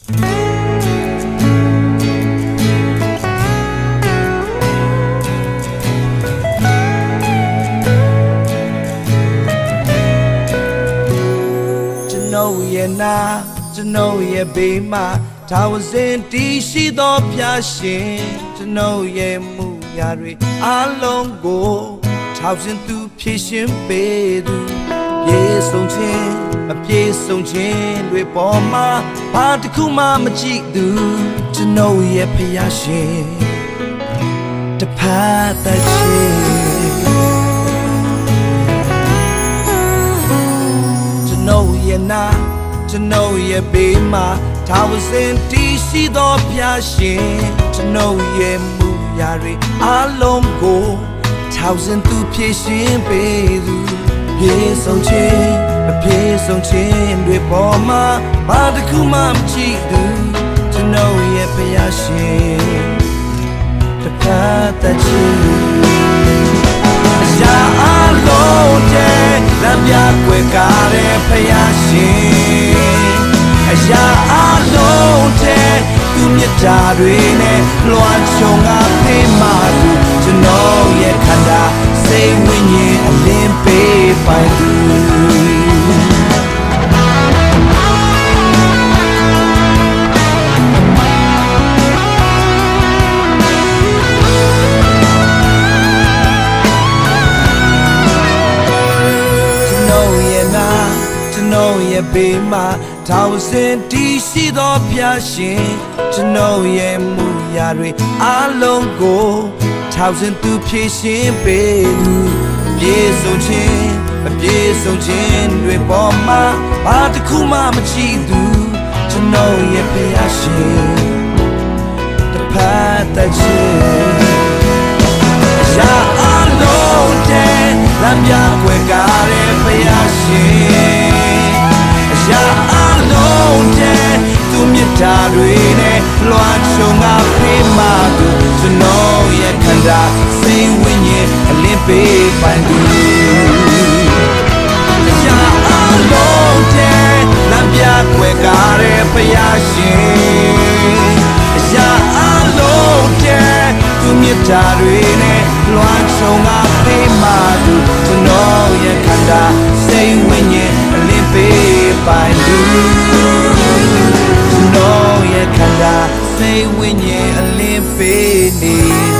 ကျွန်ုပ်ရဲ့နာကျွန်ုပ်ရဲ့ဘေးမှာဒါဝစဉ်တီးရှိသောဖျားရှင်ကျွန်ုပ်ရဲ့မှုရာတွေအလုံးကိုထောက်ရှင်သူဖြည့်ရှင်ပေးသူပြေဆုံးခြင်းမပြေဆုံးခြင်းတွေပေါ်မှာ ဘာတစ်ခုမှမကြည့်သူကျွန်ုပ်ရဲ့ဖျားရှင်တဖတ်တတ်ခြင်းကျွန်ုပ်ရဲ့နာကျွန်ုပ်ရဲ့ဘေးမှာဒါဝစဉ်တီးရှိသောဖျားရှင်ကျွန်ုပ်ရဲ့မူရာတွေအလုံးကိုထောက်စဉ်သူဖြည့်ရှင်ပေးသူ ပြေဆုံးခြင်းမပြေဆုံးခြင်းတွေပေါ်မှာဘာတစ်ခုမှမကြည့်သူကျွန်ုပ်ရဲ့ဖျားရှင်တပတ်တချီရာအလုံးတဲ့လမ်းပြကွယ်ကားတဲ့ဖယားရှင်အရာအလုံးတဲ့သူမြတ်တာတွေနဲ့လွှမ်းချုံကဖေးမှသူကျွန်တော်ရဲ့ခန္ဓာစိတ်ဝိညာဉ်အလင်း ပေးပိုင်သူကျွန်တော်ရဲ့နာကျွန်တော်ရဲ့ဘေးမှာထောင်စင်တီးရှိသောဖျားရှင်ကျွန်တော်ရဲ့မူရာတွေအလုံးကိုထောင်စင်သူဖြည့်ရှင်ပေးသူပြေဆုံးခြင်းမ ပြေဆုံးခြင်းတွေပေါ်မှာဘာတစ်ခုမှမကြည့်သူကျွန်တော်ရဲ့ဖျားရှင်တပတ်တချင်ရာအလုံးတဲ့လမ်းပြကွယ်ကားတဲ့ဖယားရှင်ရာအလုံးတဲ့သူမြတ်တာတွေနဲ့လွှမ်းချုံငါဖေးမှသူကျွန်တော်ရဲ့ခန္ဓာစိတ်ဝိညာဉ်အလင်းပေးပိုင်သူ ပြကွယ်ကားတဲ့ဖယားရှင်ရာအလုံးတဲ့သူမြတ်တာတွေနဲ့လွှမ်းချုံငါဖေးမှသူကျွန်တော်ရဲ့ခန္ဓာစိတ်ဝိညာဉ်အလင်းပေးပိုင်သူကျွန်တော်ရဲ့ခန္ဓာစိတ်ဝိညာဉ်အလင်းပေးနေ